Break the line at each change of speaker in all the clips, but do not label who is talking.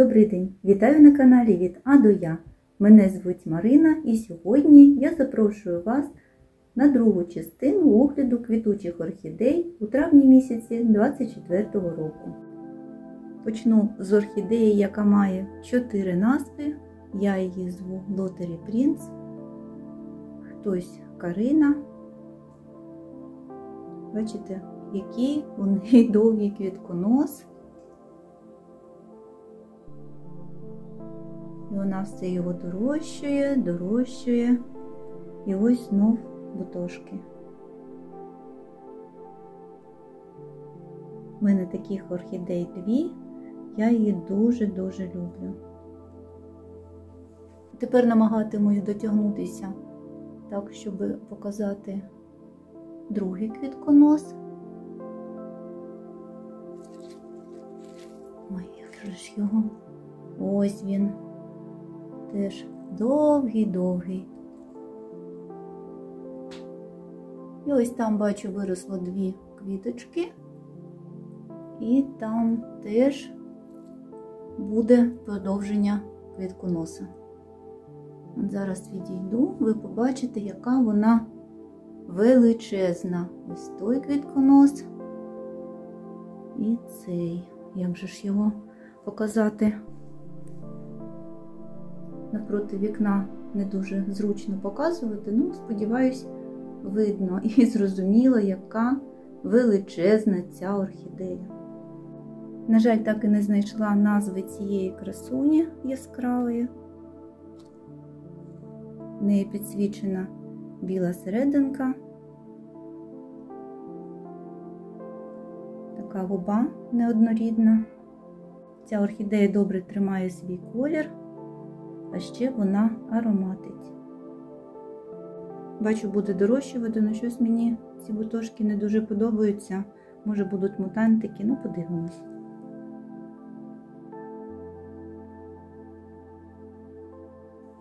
Добрий день! Вітаю на каналі від А до Я. Мене звуть Марина і сьогодні я запрошую вас на другу частину огляду квітучих орхідей у травні місяці 2024 року. Почну з орхідеї, яка має 4 назви. Я її зву Лотері Принц, хтось Карина. Бачите, який у неї довгий квітконос. І вона все його дорощує, дорощує. І ось знов бутошки. У мене таких орхідей дві, я її дуже-дуже люблю. Тепер намагатимусь дотягнутися так, щоб показати другий квітконос. Ой, як же ж його? Ось він теж довгий-довгий. І ось там бачу виросло дві квіточки, і там теж буде продовження квітконоса. От зараз відійду, ви побачите, яка вона величезна. Ось той квітконос і цей. Як же ж його показати? Напроти вікна не дуже зручно показувати, ну, сподіваюсь, видно і зрозуміло, яка величезна ця орхідея. На жаль, так і не знайшла назви цієї красуні яскравої. В неї підсвічена біла серединка, така губа неоднорідна. Ця орхідея добре тримає свій колір, а ще вона ароматить. Бачу, буде дорощувати, але щось мені ці бутошки не дуже подобаються. Може будуть мутантики, ну подивимось.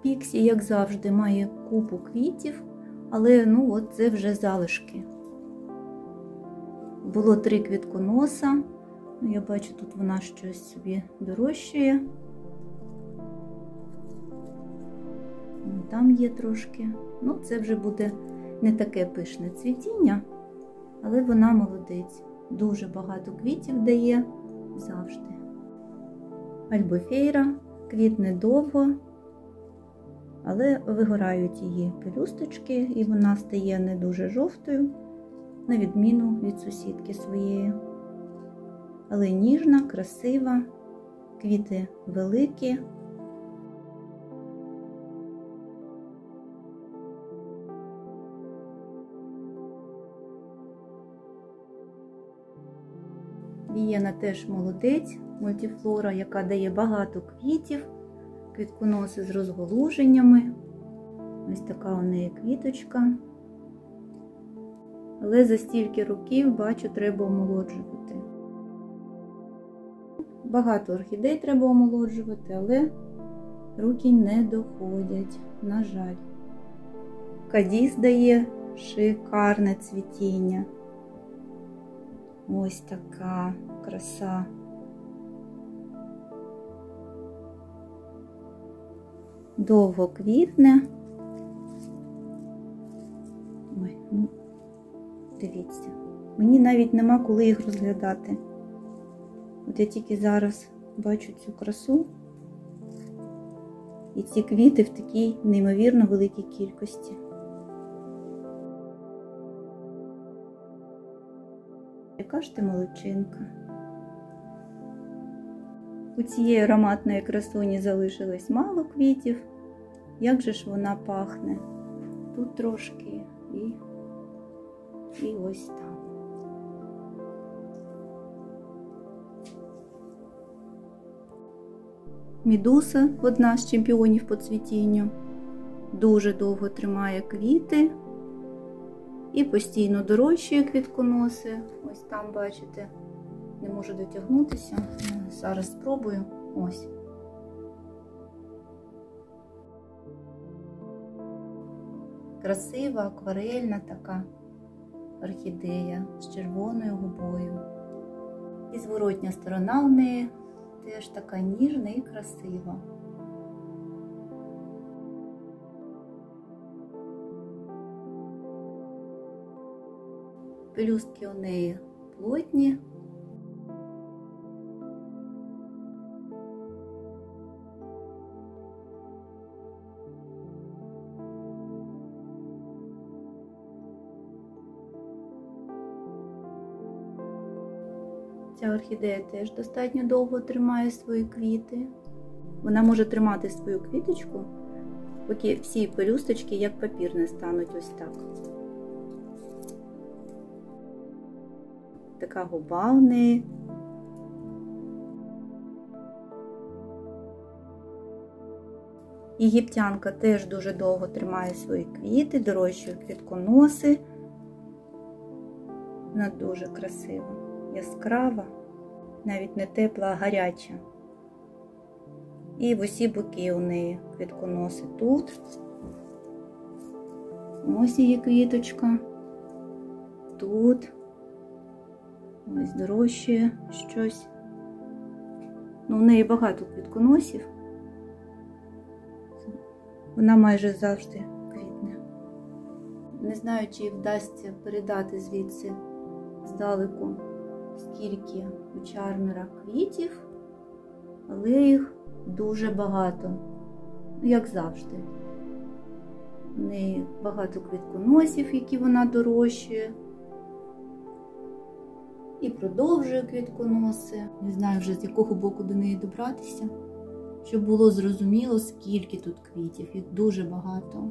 Піксі, як завжди, має купу квітів, але ну от це вже залишки. Було три квітконоса. Ну, я бачу, тут вона щось собі дорощує. Там є трошки. Ну, це вже буде не таке пишне цвітіння, але вона молодець. Дуже багато квітів дає завжди. Альбофейра квітне довго, але вигорають її пелюсточки, і вона стає не дуже жовтою, на відміну від сусідки своєї. Але ніжна, красива, квіти великі. Вієна теж молодець, мультифлора, яка дає багато квітів, квітконоси з розголуженнями. Ось така у неї квіточка. Але за стільки років, бачу, треба омолоджувати. Багато орхідей треба омолоджувати, але руки не доходять, на жаль. Кадіс дає шикарне цвітіння. Ось така краса. Довго квітне. Ой, ну, дивіться, мені навіть нема коли їх розглядати. От я тільки зараз бачу цю красу і ці квіти в такій неймовірно великій кількості. Яка ж ти молодчинка? У цієї ароматної красуні залишилось мало квітів. Як же ж вона пахне? Тут трошки і, і ось там. Мідуса одна з чемпіонів по цвітінню. Дуже довго тримає квіти і постійно дорощує квітконоси. Ось там, бачите, не можу дотягнутися. Зараз спробую. Ось. Красива, акварельна така орхідея з червоною губою. І зворотня сторона в неї теж така ніжна і красива. Пелюстки у неї плотні. Ця орхідея теж достатньо довго тримає свої квіти. Вона може тримати свою квіточку, поки всі пелюсточки як папір не стануть ось так. Така губа в неї. Єгиптянка теж дуже довго тримає свої квіти, дорожчує квітконоси. Вона дуже красива, яскрава, навіть не тепла, а гаряча. І в усі боки у неї квітконоси тут. Ось її квіточка. Тут. Ось дорожчає щось. Ну, в неї багато квітконосів. Вона майже завжди квітне. Не знаю, чи вдасться передати звідси здалеку, скільки у чармера квітів, але їх дуже багато, ну, як завжди. В неї багато квітконосів, які вона дорощує. І продовжує квітконоси. Не знаю вже з якого боку до неї добратися, щоб було зрозуміло, скільки тут квітів, їх дуже багато.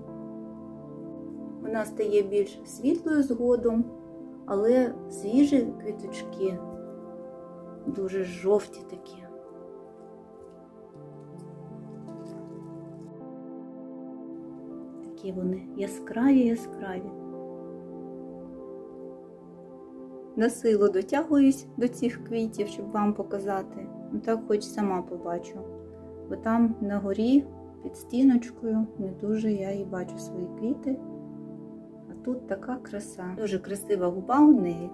Вона стає більш світлою згодом, але свіжі квіточки дуже жовті такі. Такі вони яскраві, яскраві. На силу дотягуюсь до цих квітів, щоб вам показати. Ну так хоч сама побачу. Бо там на горі під стіночкою не дуже я і бачу свої квіти. А тут така краса. Дуже красива губа у неї.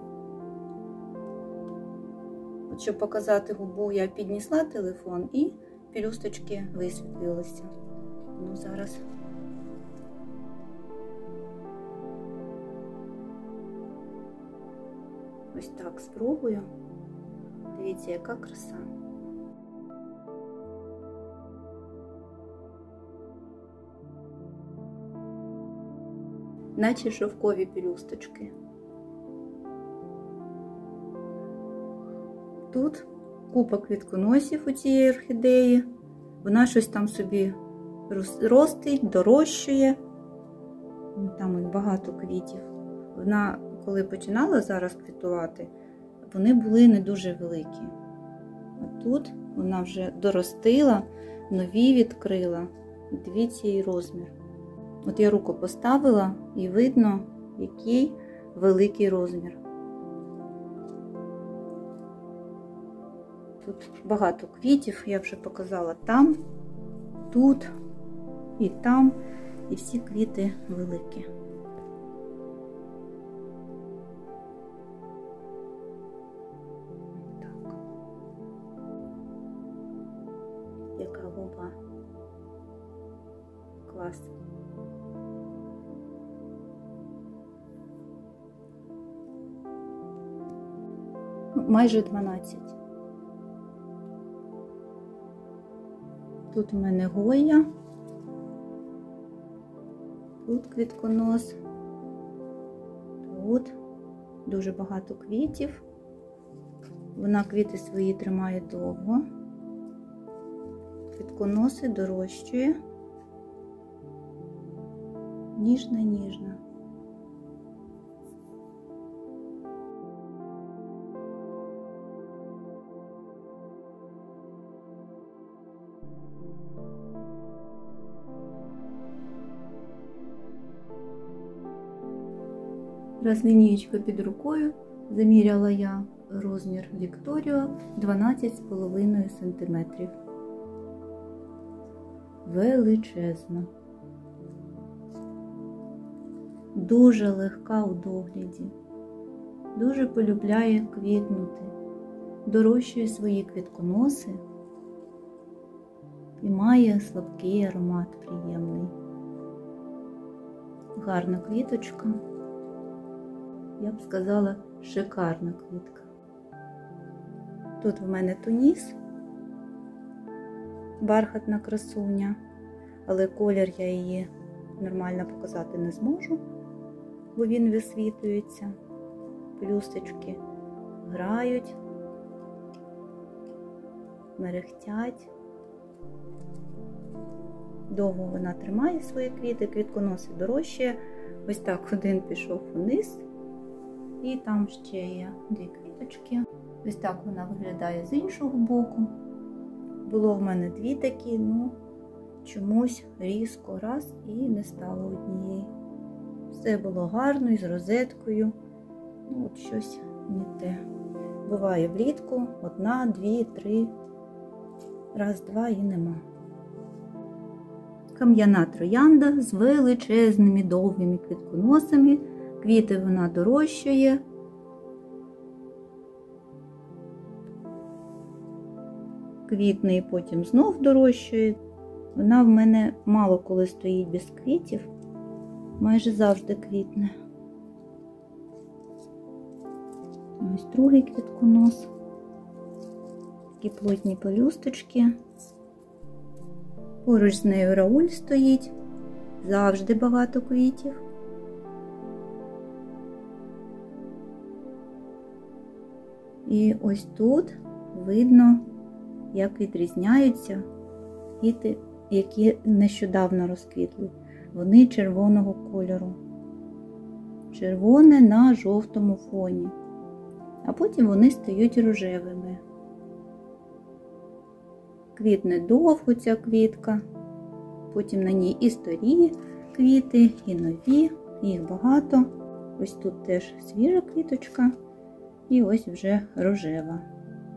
От щоб показати губу, я піднесла телефон і пілюсточки висвітлилися. Ну, зараз. Ось так спробую. Дивіться, яка краса. Наче шовкові пелюсточки. Тут купа квітконосів у цієї орхідеї. Вона щось там собі ростить, дорощує. Там багато квітів. Вона коли починала зараз квітувати, вони були не дуже великі. А тут вона вже доростила, нові відкрила. І дивіться її розмір. От я руку поставила і видно, який великий розмір. Тут багато квітів, я вже показала там, тут і там, і всі квіти великі. Яка губа. Клас. Майже 12. Тут у мене гоя, тут квітконос, тут дуже багато квітів. Вона квіти свої тримає довго квітконоси дорощує, ніжна, ніжна. Раз лінієчка під рукою заміряла я розмір Вікторіо 12,5 см величезна, дуже легка у догляді, дуже полюбляє квітнути, дорощує свої квітконоси і має слабкий аромат приємний. Гарна квіточка. Я б сказала, шикарна квітка. Тут в мене туніс, бархатна красуня, але колір я її нормально показати не зможу, бо він висвітлюється. Плюсочки грають, мерехтять. Довго вона тримає свої квіти, квітконоси дорожчає. Ось так один пішов вниз, і там ще є дві квіточки. Ось так вона виглядає з іншого боку. Було в мене дві такі, ну чомусь різко раз і не стало однієї. Все було гарно і з розеткою. Ну, от щось не те. Буває влітку одна, дві, три, раз, два і нема. Кам'яна троянда з величезними довгими квітконосами. Квіти вона дорощує. Квітне і потім знов дорощує. Вона в мене мало коли стоїть без квітів, майже завжди квітне. Ось другий квітконос. Такі плотні пелюсточки. Поруч з нею Рауль стоїть, завжди багато квітів. І ось тут видно, як відрізняються квіти, які нещодавно розквітли. Вони червоного кольору. Червоне на жовтому фоні. А потім вони стають рожевими. Квітне довго ця квітка, потім на ній і старі квіти, і нові, їх багато. Ось тут теж свіжа квіточка, і ось вже рожева.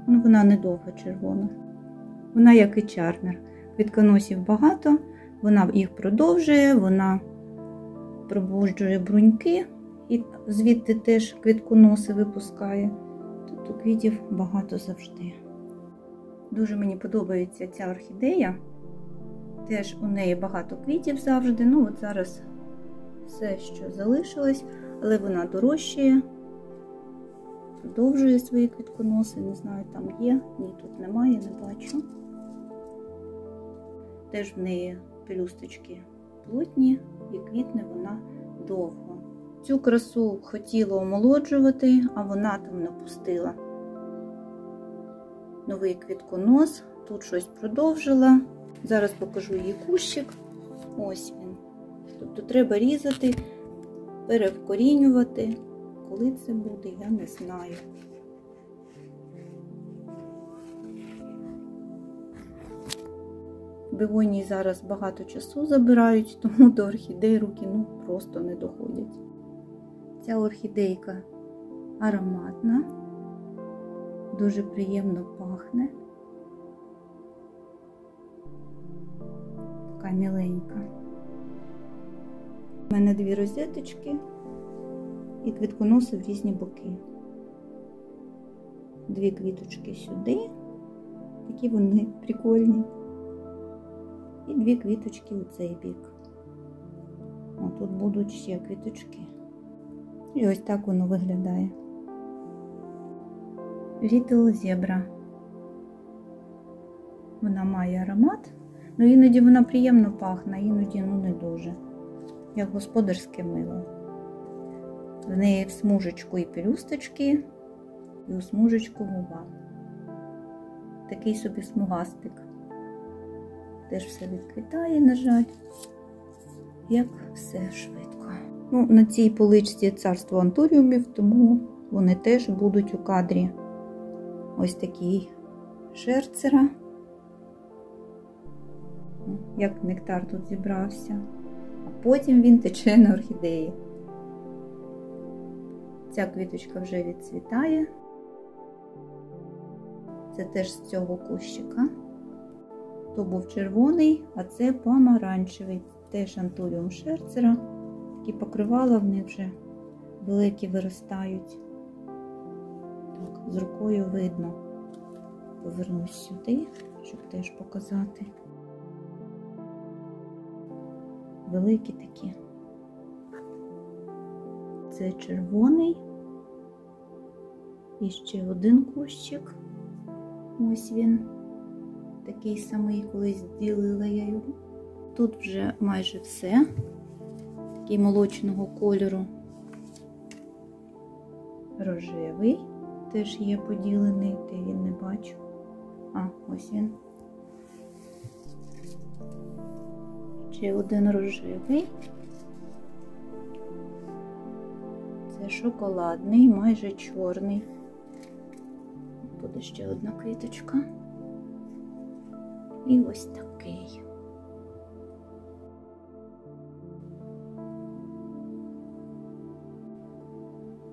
Ну, Вона недовго червона. Вона, як і чармер. Квітконосів багато, вона їх продовжує, вона пробуджує бруньки, і звідти теж квітконоси випускає. Тобто квітів багато завжди. Дуже мені подобається ця орхідея. Теж у неї багато квітів завжди. Ну, от зараз все, що залишилось, але вона дорожчає, продовжує свої квітконоси. Не знаю, там є, ні, тут немає, не бачу. Теж в неї пелюсточки плотні і квітне вона довго. Цю красу хотіла омолоджувати, а вона там напустила новий квітконос, тут щось продовжила. Зараз покажу її кущик. Ось він. Тобто треба різати, перевкорінювати. Коли це буде, я не знаю. Бегонії зараз багато часу забирають, тому до орхідей руки ну, просто не доходять. Ця орхідейка ароматна, дуже приємно пахне. Така міленька. У мене дві розеточки і квітконоси в різні боки. Дві квіточки сюди, такі вони прикольні. І дві квіточки у цей бік. О, тут будуть ще квіточки. І ось так воно виглядає. Little Zebra. Вона має аромат, ну іноді вона приємно пахне, іноді ну не дуже. Як господарське мило. В неї в смужечку і пелюсточки, і у смужечку губа. Такий собі смугастик. Теж все відквітає, на жаль, як все швидко. Ну, На цій поличці царство антуріумів, тому вони теж будуть у кадрі. Ось такий шерцера. Як нектар тут зібрався, а потім він тече на орхідеї. Ця квіточка вже відцвітає. Це теж з цього кущика. То був червоний, а це помаранчевий, теж антуріум шерцера. Такі покривала в них вже великі виростають. Так, з рукою видно. Повернусь сюди, щоб теж показати. великі такі. Це червоний. І ще один кущик. Ось він. Такий самий, колись ділила я його. Тут вже майже все. Такий молочного кольору. Рожевий. Теж є поділений, де він не бачу. А, ось він. Ще один рожевий. Це шоколадний, майже чорний. Буде ще одна квіточка. І ось такий.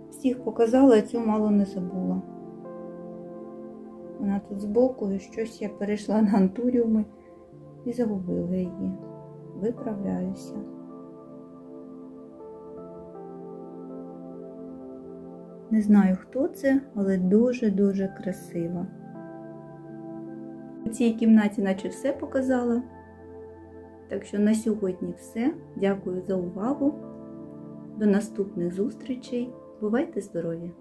Всіх показала, а цю мало не забула. Вона тут збоку і щось я перейшла на антуріуми і загубила її. Виправляюся. Не знаю, хто це, але дуже-дуже красива. У цій кімнаті наче все показала. Так що на сьогодні все. Дякую за увагу. До наступних зустрічей. Бувайте здорові!